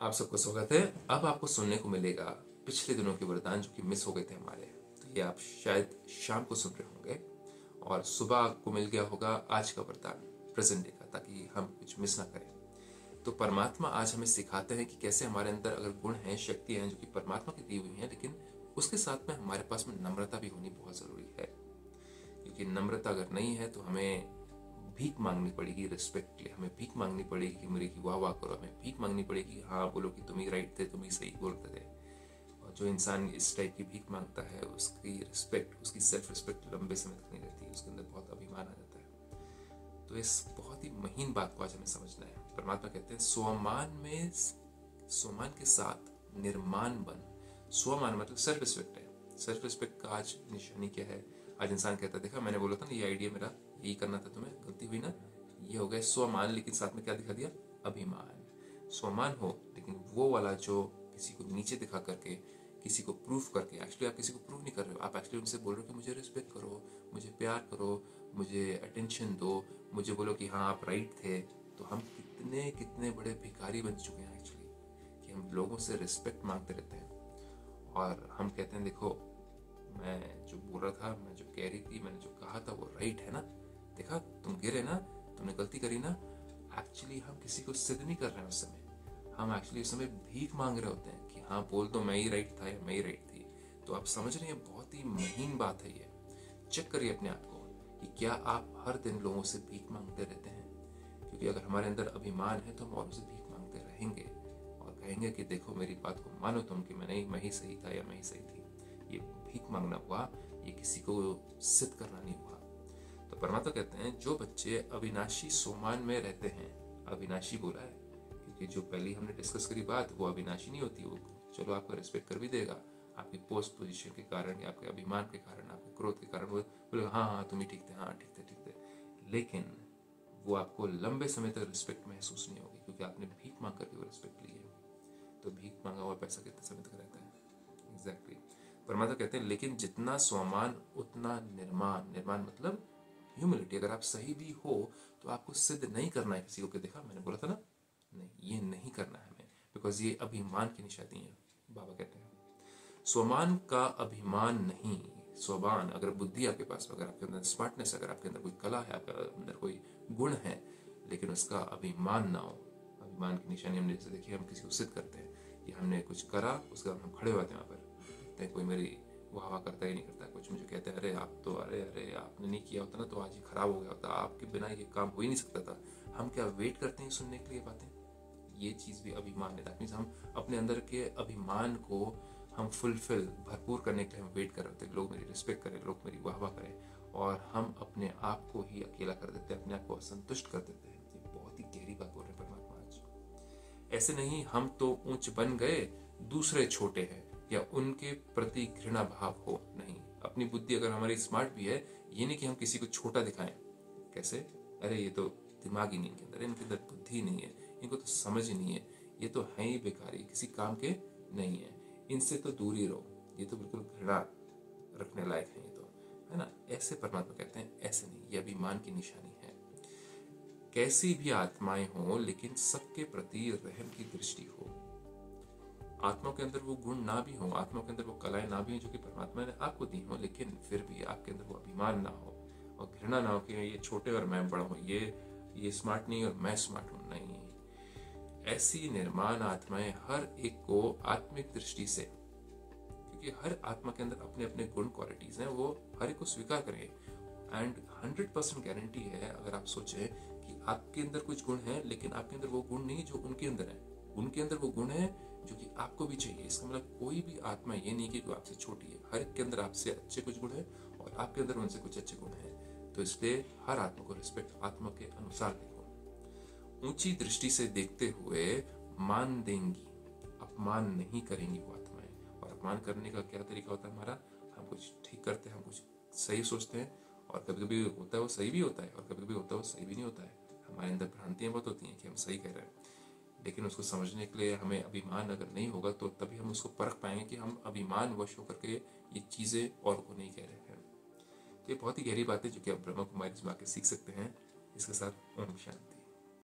आप सबको स्वागत है। अब आपको सुनने को मिलेगा, पिछले दिनों के वरदान जो कि मिस हो गए थे हमारे। तो ये आप शायद शाम को सुन रहे होंगे और सुबह आपको मिल गया होगा आज का वरदान प्रेजेंट डे का, ताकि हम कुछ मिस ना करें। तो परमात्मा आज हमें सिखाते हैं कि कैसे हमारे अंदर अगर गुण हैं शक्तियाँ हैं जो कि परमात्मा की दी हुई हैं, लेकिन उसके साथ में हमारे पास में नम्रता भी होनी बहुत ज़रूरी है। क्योंकि नम्रता अगर नहीं है तो हमें भीख मांगनी पड़ेगी रिस्पेक्ट के लिए, हमें भीख मांगनी पड़ेगी कि मेरी की वाह वाह करो, हमें भीख मांगनी पड़ेगी। हाँ बोलो कि तुम ही राइट थे, तुम ही सही बोलते थे। और जो इंसान इस टाइप की भीख माँगता है, उसकी रिस्पेक्ट उसकी सेल्फ रिस्पेक्ट लंबे समय तक नहीं रहती, उसके अंदर बहुत अभिमान आ जाता है। तो इस बहुत ही महीन बात को आज हमें समझना है। परमात्मा कहते हैं, स्वमान में, स्वमान के साथ निर्माण बन। स्वमान मतलब सेल्फ रिस्पेक्ट है। सेल्फ रिस्पेक्ट का आज निशानी क्या है? आज इंसान कहता है, देखा मैंने बोला था ना, ये आइडिया मेरा यही करना था तुम्हें, गलती हुई ना? ये हो गया स्वमान, लेकिन साथ में क्या दिखा दिया? अभिमान। स्वमान हो, लेकिन वो वाला जो किसी को नीचे दिखा करके, किसी को प्रूफ करके एक्चुअली आप किसी को प्रूफ नहीं कर रहे हो। आप एक्चुअली उनसे बोल रहे हो कि मुझे रिस्पेक्ट करो, मुझे प्यार करो, मुझे अटेंशन दो, मुझे बोलो कि हाँ आप राइट थे। तो हम कितने कितने बड़े भिखारी बन चुके हैं एक्चुअली कि हम लोगों से रिस्पेक्ट मांगते रहते हैं। और हम कहते हैं, देखो, मैं जो बोल रहा था, मैं जो कह रही थी, मैंने जो कहा था, वो राइट है ना? देखा, तुम गिरे ना, तुमने गलती करी ना एक्चुअली हम किसी को सिद्ध नहीं कर रहे हैं उस समय। हम एक्चुअली उस समय भीख मांग रहे होते हैं कि हाँ बोल तो मैं ही राइट था या मैं ही राइट थी। तो आप समझ रहे हैं, बहुत ही महीन बात है ये। चेक करिए अपने आप को कि क्या आप हर दिन लोगों से भीख मांगते रहते हैं? क्योंकि अगर हमारे अंदर अभिमान है तो हम और उसे भीख मांगते रहेंगे। और कहेंगे कि देखो, मेरी बात को मानो तुम कि मैं नहीं, मैं ही सही था या मैं ही सही थी। ये भीख मांगना हुआ, ये किसी को सिद्ध करना नहीं हुआ। तो परमात्मा कहते हैं, जो बच्चे अविनाशी सोमान में रहते हैं, अविनाशी बोला है, क्योंकि जो पहली हमने डिस्कस करी बात, वो अविनाशी नहीं होती, वो चलो आपका रिस्पेक्ट कर भी देगा। आपकी पोस्ट पोजीशन के कारण या आपके अभिमान के कारण, आपके क्रोध के कारण वो बोले हाँ हाँ तुम ही ठीक थे हाँ ठीक थे ठीक थे। लेकिन वो आपको लंबे समय तक रिस्पेक्ट महसूस नहीं होगी, क्योंकि आपने भीख मांग करके वो रिस्पेक्ट ली है। तो भीख मांगा हुआ पैसा कितने समय तक रहता है? Exactly exactly. परमात्मा कहते हैं, लेकिन जितना स्वमान, उतना निर्माण निर्माण मतलब ह्यूमिलिटी अगर आप सही भी हो तो आपको सिद्ध नहीं करना है किसी को कि देखा, मैंने बोला था ना, नहीं, ये नहीं करना है हमें बिकॉज़ ये अभिमान की निशानी है, बाबा कहते हैं। स्वमान का अभिमान नहीं स्वमान अगर बुद्धि आपके पास, अगर आपके अंदर स्मार्टनेस अगर आपके अंदर कोई कला है, आपके अंदर कोई गुण है, लेकिन उसका अभिमान ना हो, अभिमान की निशानी हमने जैसे देखिए हम किसी को सिद्ध करते हैं, कि हमने कुछ करा, उसके बाद हम खड़े होते हैं वहाँ पर। कोई मेरी वाह वाह करता ही नहीं करता, कुछ मुझे कहते हैं अरे, आप तो अरे अरे, आपने नहीं किया होता ना तो आज ही खराब हो गया होता, आपके बिना ये काम हो ही नहीं सकता था। हम क्या वेट करते हैं सुनने के लिए बातें? ये चीज़ भी अभिमान है। दैट हम अपने अंदर के अभिमान को हम फुलफिल भरपूर करने के लिए हम वेट कर रहे होते लोग मेरी रिस्पेक्ट करें, लोग मेरी वाह वाह करें और हम अपने आप को ही अकेला कर देते हैं, अपने आप को असंतुष्ट कर देते हैं। ये बहुत ही गहरी बात बोल रहे हैं परमात्मा आज। ऐसे नहीं, हम तो ऊंच बन गए, दूसरे छोटे हैं। या उनके प्रति घृणा भाव हो? नहीं। अपनी बुद्धि अगर हमारी स्मार्ट भी है, ये नहीं कि हम किसी को छोटा दिखाएँ। कैसे? अरे, ये तो दिमाग ही नहीं इनके अंदर। इनके अंदर बुद्धि नहीं है। इनको तो समझ ही नहीं है। ये तो है ही बेकारी किसी काम के नहीं है। इनसे तो दूर रहो। ये तो बिल्कुल घृणा रखने लायक है ये तो। है ना? ऐसे परमात्मा कहते हैं। ऐसे नहीं। ये अभिमान की निशानी है। कैसी भी आत्माएँ हो, लेकिन सबके प्रति रहम की दृष्टि हो। आत्मा के अंदर वो गुण ना भी हो, आत्मा के अंदर वो कलाएँ ना भी हो जो कि परमात्मा ने आपको दी हो, लेकिन फिर भी आपके अंदर वो अभिमान ना हो और घृणा ना हो कि ये छोटे और मैं बड़ा हूँ, ये ये स्मार्ट नहीं और मैं स्मार्ट हूँ। नहीं। ऐसी निर्माण आत्माएँ हर एक को आत्मिक दृष्टि से, क्योंकि हर आत्मा के अंदर अपने अपने गुण क्वालिटीज हैं, वो हर एक को स्वीकार करेंगे। एंड हंड्रेड परसेंट गारंटी है, अगर आप सोचें कि आपके अंदर कुछ गुण है, लेकिन आपके अंदर वो गुण नहीं जो उनके अंदर है। उनके अंदर वो गुण है जो कि आपको भी चाहिए। इसका मतलब कोई भी आत्मा ये नहीं कि आपसे छोटी है। हर एक के अंदर आपसे अच्छे कुछ गुण है और आपके अंदर उनसे कुछ अच्छे गुण है। तो इसलिए हर आत्मा को रिस्पेक्ट आत्मा के अनुसार देखो। ऊँची दृष्टि से देखते हुए मान देंगी। अपमान नहीं करेंगी वो आत्माएँ। और अपमान करने का क्या तरीका होता है हमारा? हम कुछ ठीक करते हैं, हम कुछ सही सोचते हैं और कभी कभी होता है वो सही भी होता है और कभी कभी होता है वो सही भी नहीं होता है। हमारे अंदर भ्रांतियाँ बहुत होती हैं कि हम सही कह रहे हैं। लेकिन उसको समझने के लिए हमें अभिमान अगर नहीं होगा तो तभी हम उसको परख पाएँगे कि हम अभिमान वश होकर के ये चीज़ें और को नहीं कह रहे हैं। तो ये बहुत ही गहरी बात है जो कि आप ब्रह्म कुमारी जमा के सीख सकते हैं। इसके साथ ओम शांति।